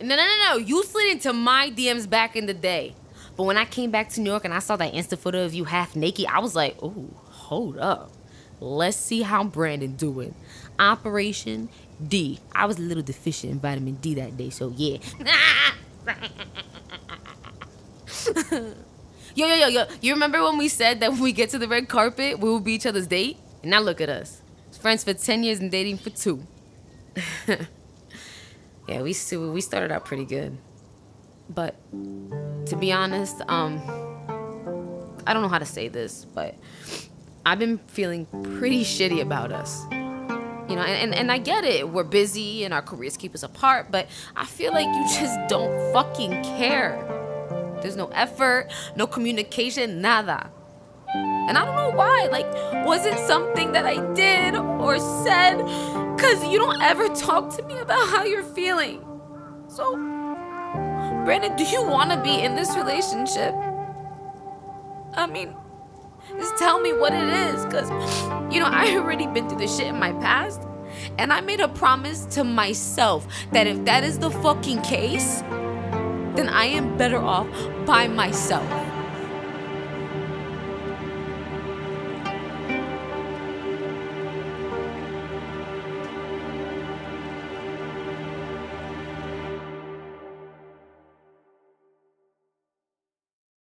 No, no, no, no. You slid into my DMs back in the day. But when I came back to New York and I saw that Insta photo of you half naked, I was like, ooh, hold up. Let's see how Brandon doing. Operation D. I was a little deficient in vitamin D that day, so yeah. yo, yo, yo, yo. You remember when we said that when we get to the red carpet, we will be each other's date? And now look at us. Friends for 10 years and dating for two. yeah, we we started out pretty good. But to be honest, um I don't know how to say this, but I've been feeling pretty shitty about us. You know, and, and, and I get it. We're busy and our careers keep us apart, but I feel like you just don't fucking care. There's no effort, no communication, nada. And I don't know why. Like, was it something that I did or said? Because you don't ever talk to me about how you're feeling. So, Brandon, do you want to be in this relationship? I mean, just tell me what it is. Because, you know, I already been through this shit in my past. And I made a promise to myself that if that is the fucking case, then I am better off by myself.